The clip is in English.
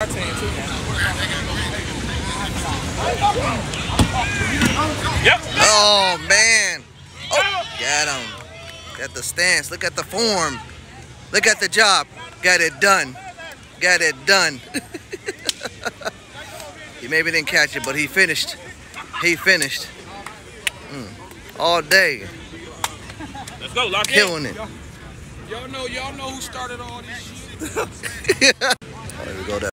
Yep. Oh, man. Oh, got him. Got the stance. Look at the form. Look at the job. Got it done. Got it done. he maybe didn't catch it, but he finished. He finished. Mm. All day. Let's go. Lock in. Killing it. Y'all know, y'all know who started all this shit. Oh, there we go.